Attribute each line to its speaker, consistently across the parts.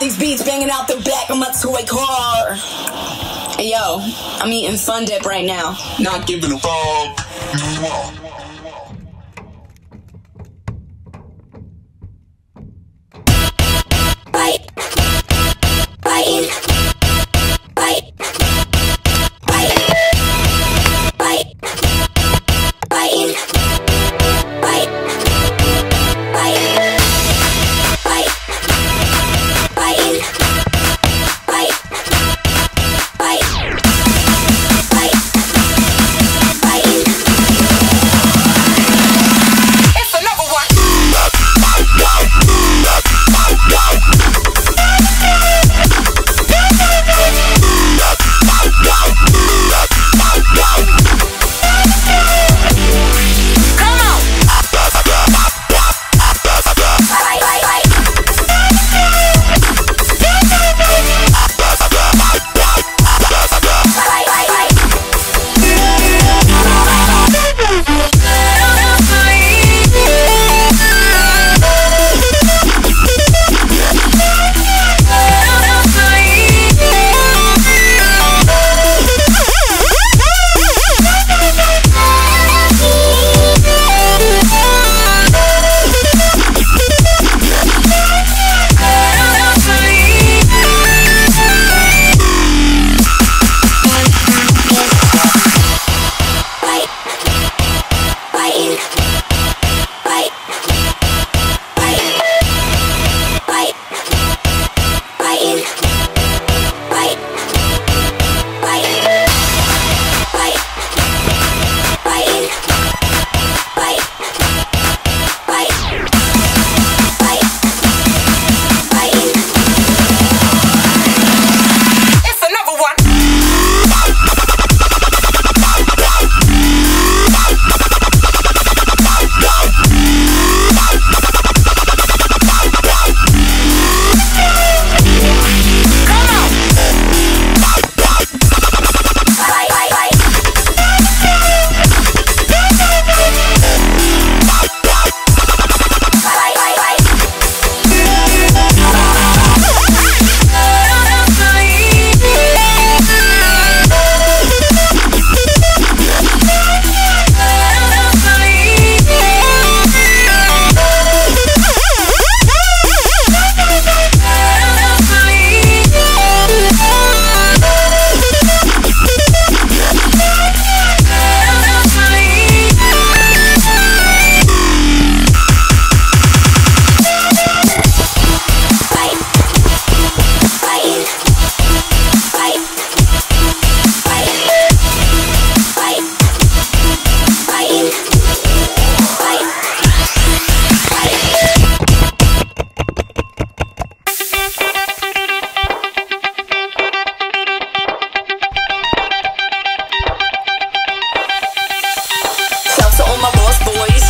Speaker 1: these beats banging out the back of my toy car. Hey, yo, I'm eating Fun Dip right now. Not giving a fuck.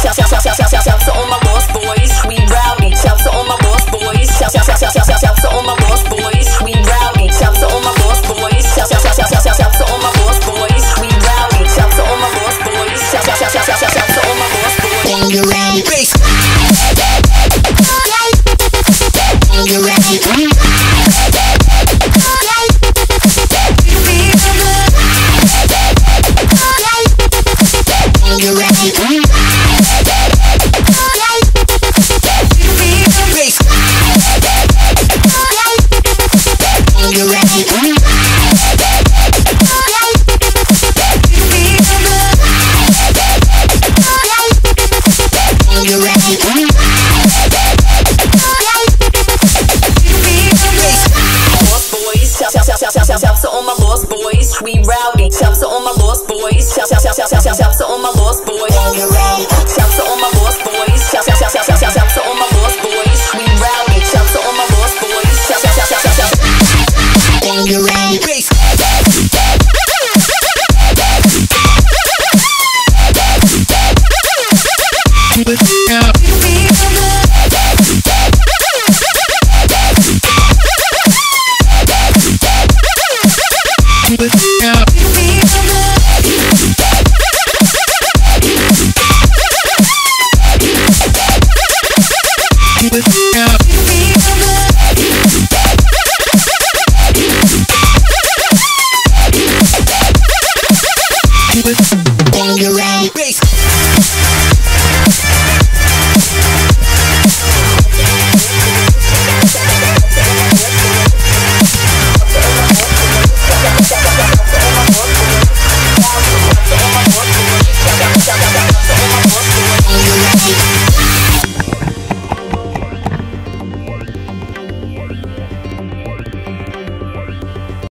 Speaker 1: Shout, shout, shout, shout, shout, shout to all my lost boys. We rowdy. Shout to all my lost boys. Shout, shout, shout, shout, shout, shout to all my lost boys. We rowdy. Shout. Shout, shout, shout, shout, shout, shout to my lost boys. We rowdy. Shout to all my lost boys. Shout, shout, shout, shout, shout, shout to all my lost boys. Bangarang. Bass. Bangarang. you ready?